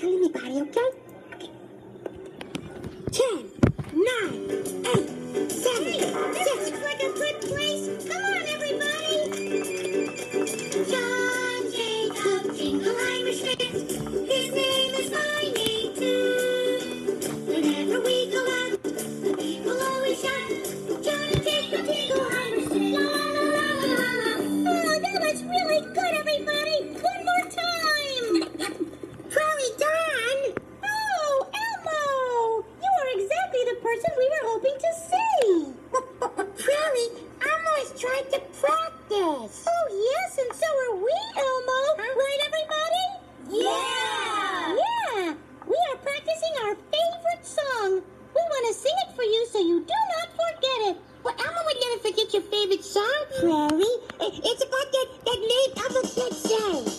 tell anybody, okay? Elmo's trying to practice. Oh, yes, and so are we, Elmo. Right, everybody? Yeah! Yeah! We are practicing our favorite song. We want to sing it for you so you do not forget it. Well, Elmo would never forget your favorite song, Prairie. It's about that, that name Elmo can't say.